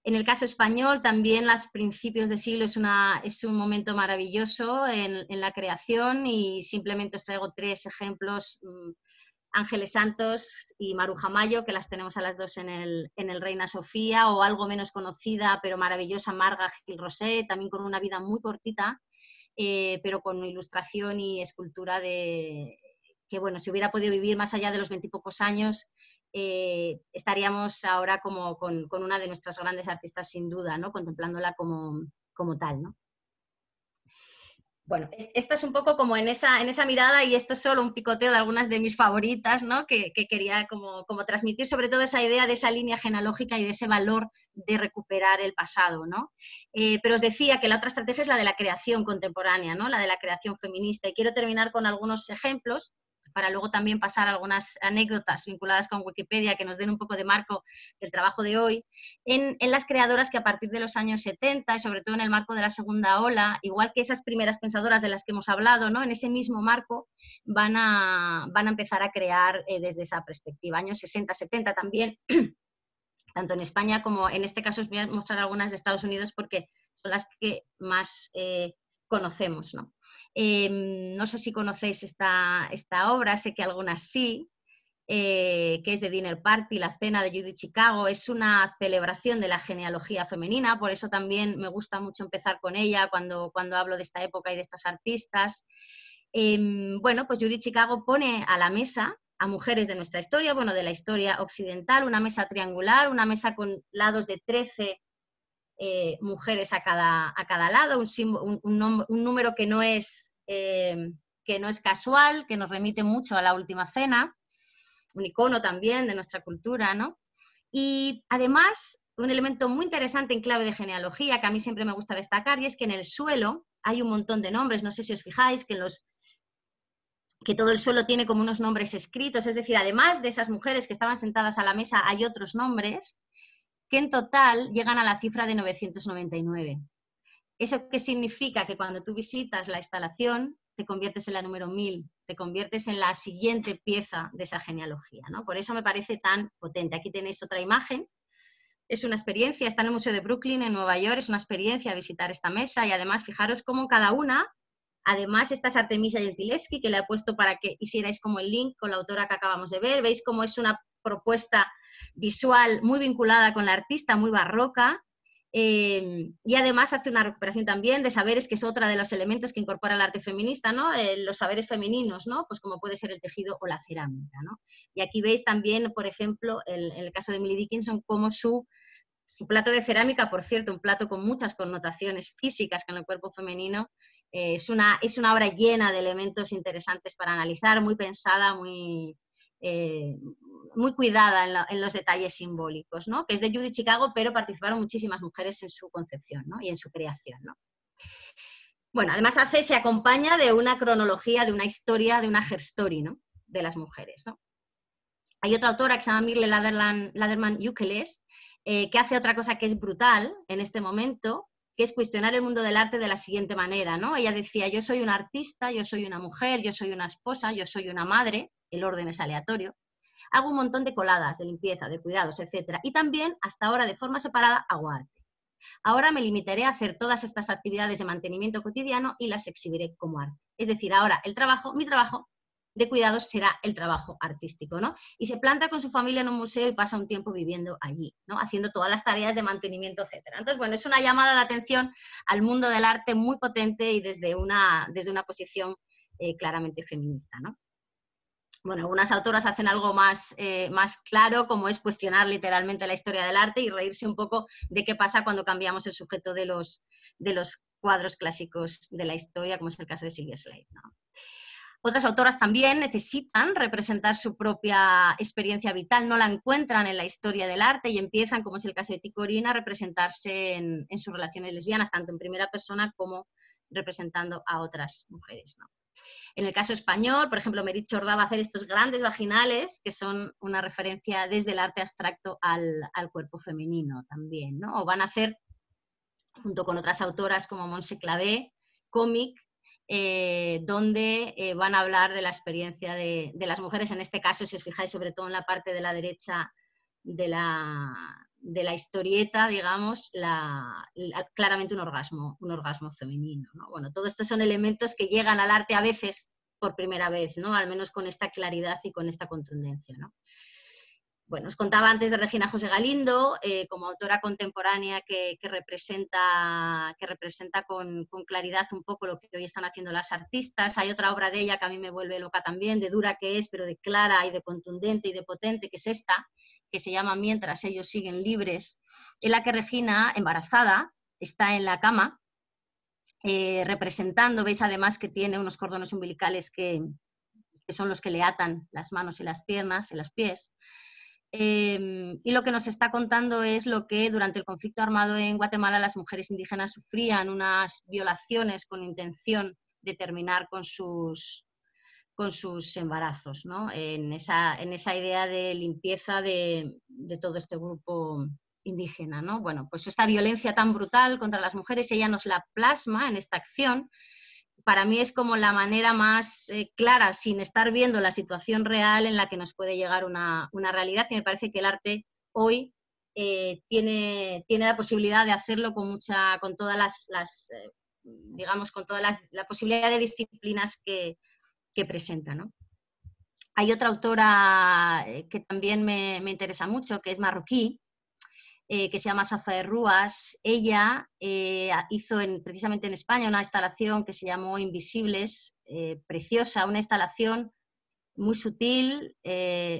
En el caso español, también los principios del siglo es, una, es un momento maravilloso en, en, la creación y simplemente os traigo tres ejemplos mm, Ángeles Santos y Maruja Mayo, que las tenemos a las dos en el, Reina Sofía, o algo menos conocida pero maravillosa, Marga Gil Rosé, también con una vida muy cortita, eh, pero con ilustración y escultura de que, bueno, si hubiera podido vivir más allá de los veintipocos años, eh, estaríamos ahora como con, una de nuestras grandes artistas sin duda, ¿no? contemplándola como, como tal. ¿no? Bueno, esta es un poco como en esa, en esa mirada y esto es solo un picoteo de algunas de mis favoritas, ¿no? Que, quería como, transmitir sobre todo esa idea de esa línea genealógica y de ese valor de recuperar el pasado, ¿no? Eh, pero os decía que la otra estrategia es la de la creación contemporánea, ¿no? La de la creación feminista. Y quiero terminar con algunos ejemplos para luego también pasar algunas anécdotas vinculadas con Wikipedia que nos den un poco de marco del trabajo de hoy, en, las creadoras que a partir de los años 70 y sobre todo en el marco de la segunda ola, igual que esas primeras pensadoras de las que hemos hablado, ¿no? en ese mismo marco van a, van a empezar a crear eh, desde esa perspectiva. Años 60, 70 también, tanto en España como en este caso os voy a mostrar algunas de Estados Unidos porque son las que más eh, conocemos. ¿no? Em, no sé si conocéis esta, esta, obra, sé que algunas sí, eh, que es de Dinner Party, la cena de Judy Chicago. Es una celebración de la genealogía femenina, por eso también me gusta mucho empezar con ella cuando, cuando hablo de esta época y de estas artistas. Em, bueno, pues Judy Chicago pone a la mesa a mujeres de nuestra historia, bueno, de la historia occidental, una mesa triangular, una mesa con lados de 13 eh, mujeres a cada, a cada lado, un, un, número que no, es, eh, que no es casual, que nos remite mucho a la última cena, un icono también de nuestra cultura, ¿no? Y además un elemento muy interesante en clave de genealogía que a mí siempre me gusta destacar y es que en el suelo hay un montón de nombres, no sé si os fijáis que los que todo el suelo tiene como unos nombres escritos, es decir, además de esas mujeres que estaban sentadas a la mesa, hay otros nombres que en total llegan a la cifra de 999. ¿Eso qué significa? Que cuando tú visitas la instalación, te conviertes en la número 1000, te conviertes en la siguiente pieza de esa genealogía. ¿no? Por eso me parece tan potente. Aquí tenéis otra imagen. Es una experiencia, está en el Museo de Brooklyn, en Nueva York, es una experiencia visitar esta mesa y además fijaros cómo cada una, además esta es Artemisia Gentileschi, que le he puesto para que hicierais como el link con la autora que acabamos de ver, veis cómo es una propuesta visual muy vinculada con la artista, muy barroca, Em, y además hace una recuperación también de saberes, que es otra de los elementos que incorpora el arte feminista, ¿no? Eh, los saberes femeninos, ¿no? Pues como puede ser el tejido o la cerámica, ¿no? Y aquí veis también, por ejemplo, el, el caso de Emily Dickinson, como su, su, plato de cerámica, por cierto, un plato con muchas connotaciones físicas con el cuerpo femenino, eh, es, una, es una obra llena de elementos interesantes para analizar, muy pensada, muy, eh, muy cuidada en, los detalles simbólicos, ¿no? que es de Judy Chicago, pero participaron muchísimas mujeres en su concepción y en su creación. Bueno, además hace, se acompaña de una cronología, de una historia, de una herstory ¿no? de las mujeres. Hay otra autora que se llama Mirle Laderman Ukeles, eh, que hace otra cosa que es brutal en este momento, que es cuestionar el mundo del arte de la siguiente manera, ¿no? Ella decía, yo soy una artista, yo soy una mujer, yo soy una esposa, yo soy una madre, el orden es aleatorio, hago un montón de coladas, de limpieza, de cuidados, etc. Y también, hasta ahora, de forma separada, hago arte. Ahora me limitaré a hacer todas estas actividades de mantenimiento cotidiano y las exhibiré como arte. Es decir, ahora el trabajo, mi trabajo de cuidados será el trabajo artístico, ¿no? Y se planta con su familia en un museo y pasa un tiempo viviendo allí, ¿no? Haciendo todas las tareas de mantenimiento, etc. Entonces, bueno, es una llamada de atención al mundo del arte muy potente y desde una, desde una posición eh, claramente feminista, ¿no? Bueno, algunas autoras hacen algo más, eh, más claro, como es cuestionar literalmente la historia del arte y reírse un poco de qué pasa cuando cambiamos el sujeto de los, de los cuadros clásicos de la historia, como es el caso de Sylvia Slade. Otras autoras también necesitan representar su propia experiencia vital, no la encuentran en la historia del arte y empiezan, como es el caso de Ticorina, a representarse en, en sus relaciones lesbianas, tanto en primera persona como representando a otras mujeres. En el caso español, por ejemplo, Merit Chordá va a hacer estos grandes vaginales, que son una referencia desde el arte abstracto al, cuerpo femenino también, ¿no? O van a hacer, junto con otras autoras como Monse Clavé, cómic, eh, donde eh, van a hablar de la experiencia de, las mujeres, en este caso, si os fijáis, sobre todo en la parte de la derecha de la, de la historieta, digamos, claramente un orgasmo, un orgasmo femenino. Bueno, todo esto son elementos que llegan al arte a veces por primera vez, ¿no? Al menos con esta claridad y con esta contundencia, Bueno, os contaba antes de Regina José Galindo, eh, como autora contemporánea que, representa, que representa con, con, claridad un poco lo que hoy están haciendo las artistas. Hay otra obra de ella que a mí me vuelve loca también, de dura que es, pero de clara y de contundente y de potente, que es esta, que se llama Mientras ellos siguen libres, en la que Regina, embarazada, está en la cama, eh, representando, veis además que tiene unos cordones umbilicales que, son los que le atan las manos y las piernas y los pies. Em, y lo que nos está contando es lo que durante el conflicto armado en Guatemala las mujeres indígenas sufrían, unas violaciones con intención de terminar con sus, con sus embarazos, ¿no? en, esa, en esa idea de limpieza de, todo este grupo indígena. ¿no? Bueno, pues esta violencia tan brutal contra las mujeres, ella nos la plasma en esta acción. Para mí es como la manera más eh, clara, sin estar viendo la situación real en la que nos puede llegar una, realidad, y me parece que el arte hoy eh, tiene, tiene la posibilidad de hacerlo con, mucha, con todas las, eh, digamos, con toda la posibilidad de disciplinas que, que presenta. ¿no? Hay otra autora eh, que también me, interesa mucho, que es marroquí, eh, que se llama Safa de Rúas. Ella eh, hizo precisamente en España una instalación que se llamó Invisibles, preciosa, una instalación muy sutil,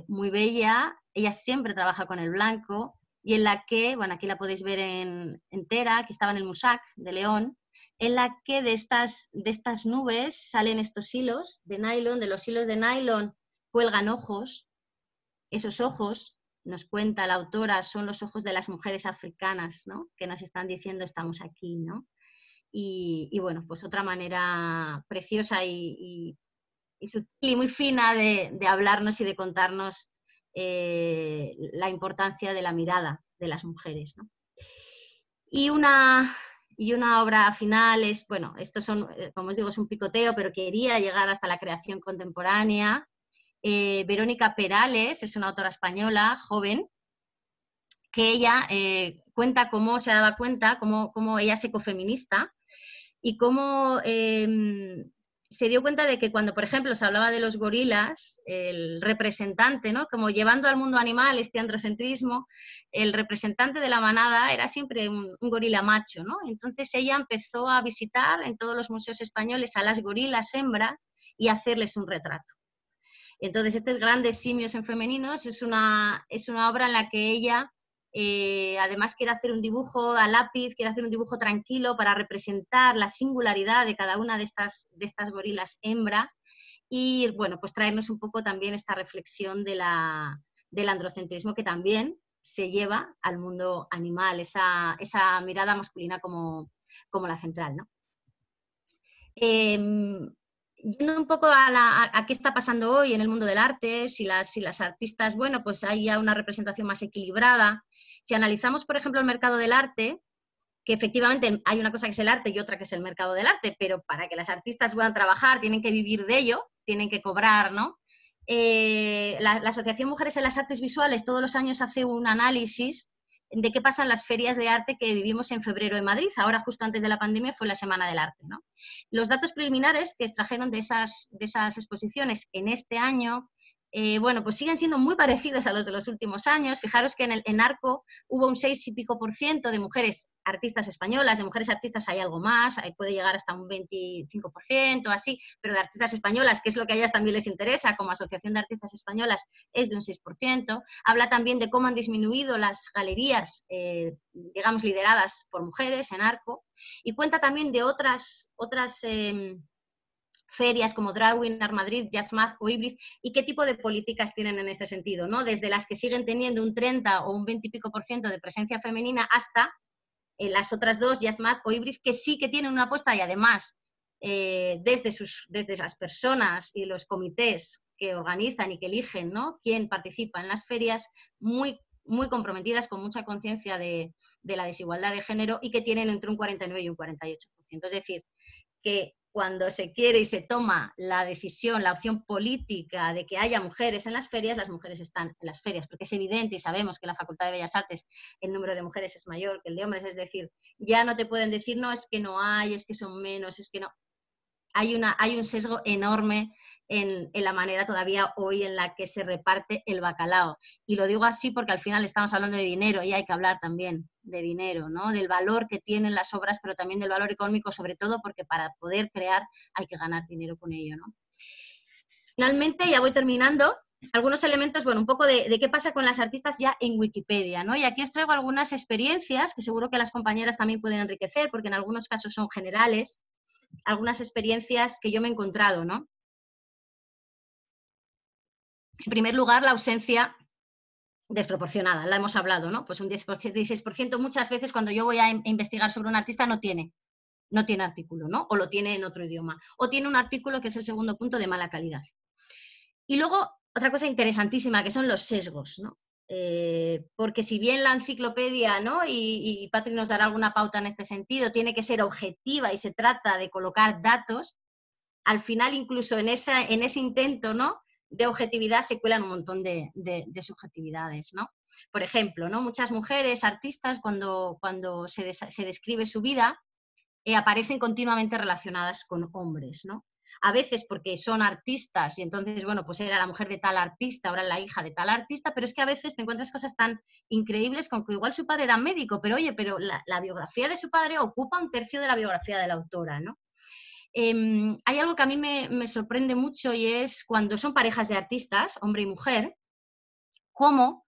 muy bella. Ella siempre trabaja con el blanco y en la que, bueno, aquí la podéis ver en, entera, que estaba en el Musac de León, en la que de estas, de estas nubes salen estos hilos de nylon, de los hilos de nylon cuelgan ojos, esos ojos nos cuenta la autora, son los ojos de las mujeres africanas, ¿no? Que nos están diciendo estamos aquí, ¿no? Y, bueno, pues otra manera preciosa y, y, muy fina de, hablarnos y de contarnos eh, la importancia de la mirada de las mujeres, ¿no? Y una, y una obra final es, bueno, esto son, eh, como os digo, es un picoteo, pero quería llegar hasta la creación contemporánea. Eh, Verónica Perales es una autora española, joven, que ella eh, cuenta cómo se daba cuenta, cómo, cómo ella es ecofeminista y cómo em, se dio cuenta de que cuando, por ejemplo, se hablaba de los gorilas, el representante, ¿no? Como llevando al mundo animal este androcentrismo, el representante de la manada era siempre un, gorila macho, ¿no? Entonces ella empezó a visitar en todos los museos españoles a las gorilas hembras y hacerles un retrato. Entonces, estos grandes simios en femeninos es una, es una obra en la que ella eh, además quiere hacer un dibujo a lápiz, quiere hacer un dibujo tranquilo para representar la singularidad de cada una de estas, de estas gorilas hembra y, bueno, pues traernos un poco también esta reflexión de la, del androcentrismo que también se lleva al mundo animal, esa, mirada masculina como, la central, ¿no? Em, yendo un poco a, qué está pasando hoy en el mundo del arte, si las, si las artistas, bueno, pues hay ya una representación más equilibrada, si analizamos, por ejemplo, el mercado del arte, que efectivamente hay una cosa que es el arte y otra que es el mercado del arte, pero para que las artistas puedan trabajar tienen que vivir de ello, tienen que cobrar, ¿no? Eh, la, Asociación Mujeres en las Artes Visuales todos los años hace un análisis de qué pasan las ferias de arte que vivimos en febrero en Madrid. Ahora, justo antes de la pandemia, fue la Semana del Arte. ¿no? Los datos preliminares que extrajeron de esas, de esas exposiciones en este año eh, bueno, pues siguen siendo muy parecidos a los de los últimos años. Fijaros que en, el, en Arco hubo un 6 y pico por ciento de mujeres artistas españolas, de mujeres artistas hay algo más, ahí puede llegar hasta un 25%, así, pero de artistas españolas, que es lo que a ellas también les interesa, como Asociación de Artistas Españolas, es de un 6%. Habla también de cómo han disminuido las galerías, eh, digamos, lideradas por mujeres en Arco, y cuenta también de otras, otras em, ferias como Drawing, Art Madrid, o Ibris y qué tipo de políticas tienen en este sentido, ¿no? Desde las que siguen teniendo un 30 o un 20 y pico por ciento de presencia femenina hasta eh, las otras dos, Jazzmath o Ibris, que sí que tienen una apuesta y además eh, desde, sus, desde las personas y los comités que organizan y que eligen, ¿no? Quién participa en las ferias, muy muy comprometidas con mucha conciencia de, de la desigualdad de género y que tienen entre un 49 y un 48%. Es decir, que cuando se quiere y se toma la decisión, la opción política de que haya mujeres en las ferias, las mujeres están en las ferias, porque es evidente y sabemos que en la Facultad de Bellas Artes el número de mujeres es mayor que el de hombres, es decir, ya no te pueden decir, no, es que no hay, es que son menos, es que no. Hay, una, hay un sesgo enorme en, la manera todavía hoy en la que se reparte el bacalao. Y lo digo así porque al final estamos hablando de dinero y hay que hablar también de dinero, ¿no? Del valor que tienen las obras, pero también del valor económico, sobre todo porque para poder crear hay que ganar dinero con ello, ¿no? Finalmente, ya voy terminando, algunos elementos, bueno, un poco de, de, qué pasa con las artistas ya en Wikipedia, ¿no? Y aquí os traigo algunas experiencias que seguro que las compañeras también pueden enriquecer, porque en algunos casos son generales, algunas experiencias que yo me he encontrado, ¿no? En primer lugar, la ausencia desproporcionada, la hemos hablado, ¿no? Pues un 10%, 16% muchas veces cuando yo voy a investigar sobre un artista no tiene, no tiene artículo, ¿no? O lo tiene en otro idioma. O tiene un artículo que es el segundo punto de mala calidad. Y luego, otra cosa interesantísima, que son los sesgos, ¿no? Eh, porque si bien la enciclopedia, ¿no? Y, y Patrick nos dará alguna pauta en este sentido, tiene que ser objetiva y se trata de colocar datos, al final incluso en, ese intento, ¿no? De objetividad se cuelan un montón de, subjetividades, ¿no? Por ejemplo, ¿no? Muchas mujeres, artistas, cuando, cuando se, describe su vida, eh, aparecen continuamente relacionadas con hombres, ¿no? A veces porque son artistas y entonces, bueno, pues era la mujer de tal artista, ahora la hija de tal artista, pero es que a veces te encuentras cosas tan increíbles como que igual su padre era médico, pero oye, pero la, la biografía de su padre ocupa un tercio de la biografía de la autora, ¿no? Em, hay algo que a mí me, sorprende mucho y es cuando son parejas de artistas, hombre y mujer, cómo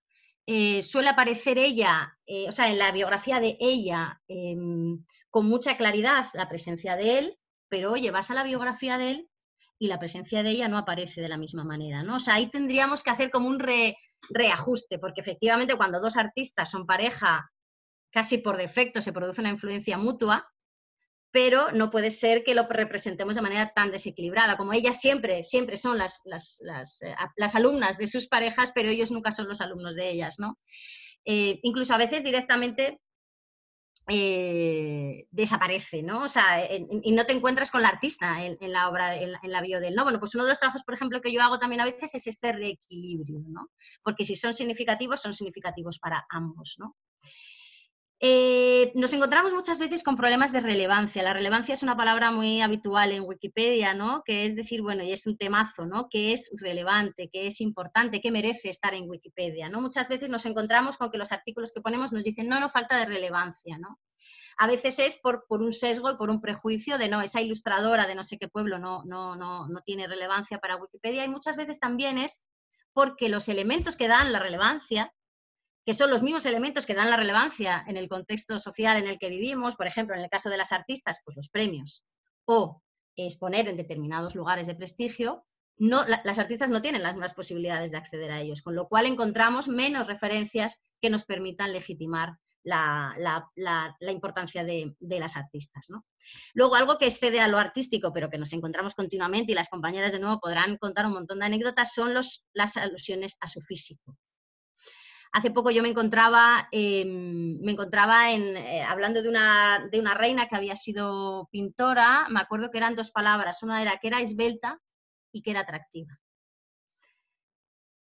eh, suele aparecer ella, eh, o sea, en la biografía de ella, em, con mucha claridad la presencia de él, pero oye, vas a la biografía de él y la presencia de ella no aparece de la misma manera, ¿no? O sea, ahí tendríamos que hacer como un, reajuste, porque efectivamente cuando dos artistas son pareja, casi por defecto se produce una influencia mutua, pero no puede ser que lo representemos de manera tan desequilibrada, como ellas siempre, siempre son las, las, las, eh, alumnas de sus parejas, pero ellos nunca son los alumnos de ellas, ¿no? Eh, incluso a veces directamente eh, desaparece, ¿no? O sea, y no te encuentras con la artista en, la obra, en, la bio del no. Bueno, pues uno de los trabajos, por ejemplo, que yo hago también a veces es este reequilibrio, ¿no? Porque si son significativos, son significativos para ambos, ¿no? Eh, nos encontramos muchas veces con problemas de relevancia. La relevancia es una palabra muy habitual en Wikipedia, ¿no? Que es decir, bueno, y es un temazo, ¿no? Que es relevante, que es importante, que merece estar en Wikipedia, ¿no? Muchas veces nos encontramos con que los artículos que ponemos nos dicen, no, no, falta de relevancia, ¿no? A veces es por, por un sesgo y por un prejuicio de, no, esa ilustradora de no sé qué pueblo no, no, no, no tiene relevancia para Wikipedia y muchas veces también es porque los elementos que dan la relevancia que son los mismos elementos que dan la relevancia en el contexto social en el que vivimos, por ejemplo, en el caso de las artistas, pues los premios, o exponer en determinados lugares de prestigio, no, las artistas no tienen las mismas posibilidades de acceder a ellos, con lo cual encontramos menos referencias que nos permitan legitimar la, importancia de, las artistas. Luego, algo que excede a lo artístico, pero que nos encontramos continuamente y las compañeras de nuevo podrán contar un montón de anécdotas, son los, las alusiones a su físico. Hace poco yo me encontraba, em, me encontraba en, eh, hablando de una, de una reina que había sido pintora, me acuerdo que eran dos palabras, una era que era esbelta y que era atractiva.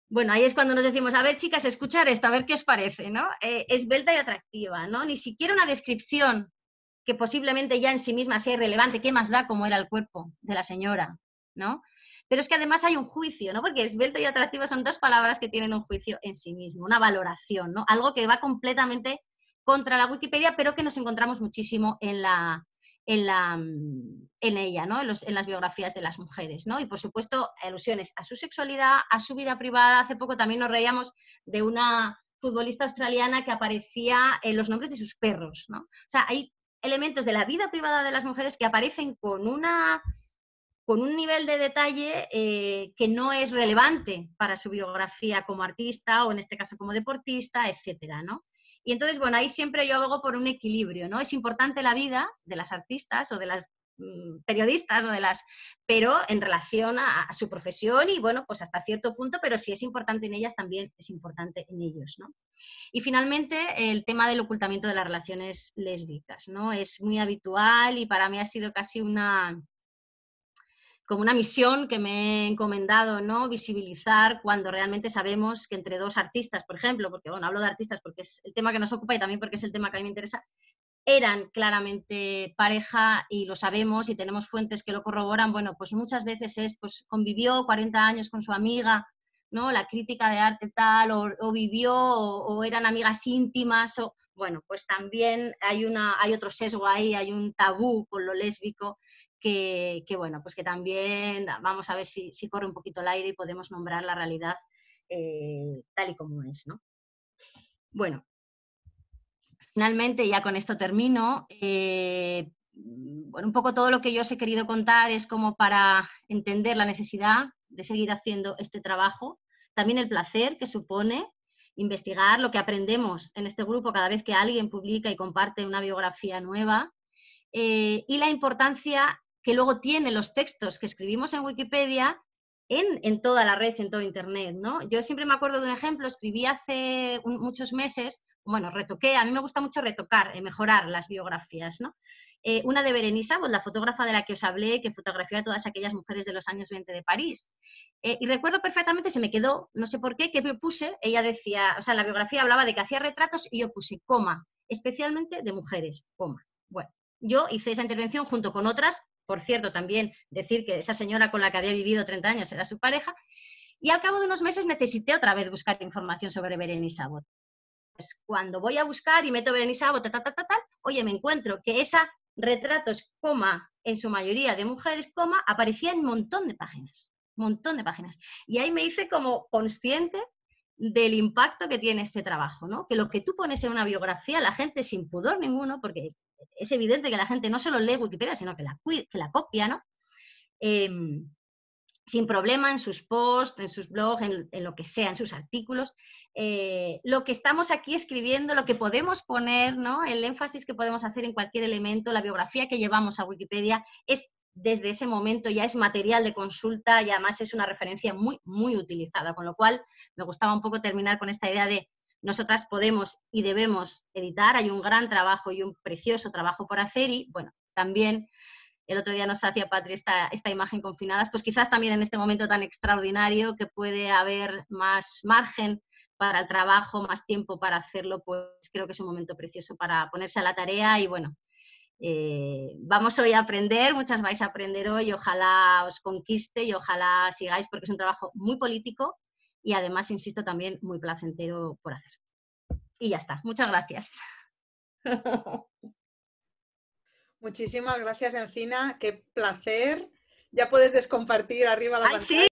Bueno, ahí es cuando nos decimos, a ver chicas, escuchar esto, a ver qué os parece, ¿no? Eh, esbelta y atractiva, ¿no? Ni siquiera una descripción que posiblemente ya en sí misma sea irrelevante, ¿qué más da cómo era el cuerpo de la señora, ¿no? Pero es que además hay un juicio, ¿no? Porque esbelto y atractivo son dos palabras que tienen un juicio en sí mismo, una valoración, ¿no? Algo que va completamente contra la Wikipedia, pero que nos encontramos muchísimo en la, en, la, en ella, ¿no? En, en, las biografías de las mujeres, ¿no? Y por supuesto, alusiones a su sexualidad, a su vida privada. Hace poco también nos reíamos de una futbolista australiana que aparecía en los nombres de sus perros, ¿no? O sea, hay elementos de la vida privada de las mujeres que aparecen con una con un nivel de detalle eh, que no es relevante para su biografía como artista o en este caso como deportista, etcétera, ¿no? Y entonces, bueno, ahí siempre yo hago por un equilibrio, ¿no? Es importante la vida de las artistas o de las mm, periodistas o de las, pero en relación a, su profesión y bueno, pues hasta cierto punto, pero si es importante en ellas, también es importante en ellos, ¿no? Y finalmente, el tema del ocultamiento de las relaciones lésbicas, ¿no? Es muy habitual y para mí ha sido casi una, como una misión que me he encomendado, ¿no? Visibilizar cuando realmente sabemos que entre dos artistas, por ejemplo, porque bueno, hablo de artistas porque es el tema que nos ocupa y también porque es el tema que a mí me interesa, eran claramente pareja y lo sabemos y tenemos fuentes que lo corroboran, bueno, pues muchas veces es, pues convivió 40 años con su amiga, ¿no? La crítica de arte tal, o, vivió, o, eran amigas íntimas, o bueno, pues también hay, una, hay otro sesgo ahí, hay un tabú con lo lésbico que, bueno, pues que también vamos a ver si, corre un poquito el aire y podemos nombrar la realidad eh, tal y como es, ¿no? Bueno, finalmente ya con esto termino. Eh, bueno, un poco todo lo que yo os he querido contar es como para entender la necesidad de seguir haciendo este trabajo, también el placer que supone investigar lo que aprendemos en este grupo cada vez que alguien publica y comparte una biografía nueva eh, y la importancia que luego tiene los textos que escribimos en Wikipedia en, toda la red, en todo Internet, ¿no? Yo siempre me acuerdo de un ejemplo, escribí hace muchos meses, bueno, retoqué, a mí me gusta mucho retocar, eh, mejorar las biografías, ¿no? Eh, una de Berenice la fotógrafa de la que os hablé, que fotografió a todas aquellas mujeres de los años 20 de París. Eh, y recuerdo perfectamente, se me quedó, no sé por qué, que me puse, ella decía, o sea, la biografía hablaba de que hacía retratos y yo puse coma, especialmente de mujeres, coma. Bueno, yo hice esa intervención junto con otras por cierto, también decir que esa señora con la que había vivido 30 años era su pareja, y al cabo de unos meses necesité otra vez buscar información sobre Berenice Abbott. Pues cuando voy a buscar y meto Berenice Abbott, oye, me encuentro que esa retratos, coma, en su mayoría de mujeres, coma, aparecía en un montón de páginas, montón de páginas. Y ahí me hice como consciente del impacto que tiene este trabajo, ¿no? Que lo que tú pones en una biografía, la gente sin pudor ninguno, porque es evidente que la gente no solo lee Wikipedia, sino que la, que la copia, ¿no? Em, sin problema en sus posts, en sus blogs, en, lo que sea, en sus artículos. Eh, lo que estamos aquí escribiendo, lo que podemos poner, ¿no? el énfasis que podemos hacer en cualquier elemento, la biografía que llevamos a Wikipedia, es desde ese momento ya es material de consulta y además es una referencia muy, muy utilizada, con lo cual me gustaba un poco terminar con esta idea de nosotras podemos y debemos editar, hay un gran trabajo y un precioso trabajo por hacer y, bueno, también el otro día nos hacía Patri esta, imagen confinadas, pues quizás también en este momento tan extraordinario que puede haber más margen para el trabajo, más tiempo para hacerlo, pues creo que es un momento precioso para ponerse a la tarea y bueno, eh, vamos hoy a aprender, muchas vais a aprender hoy, ojalá os conquiste y ojalá sigáis porque es un trabajo muy político y además, insisto, también muy placentero por hacer. Y ya está, muchas gracias. Muchísimas gracias, Encina. Qué placer. Ya puedes descompartir arriba la pantalla.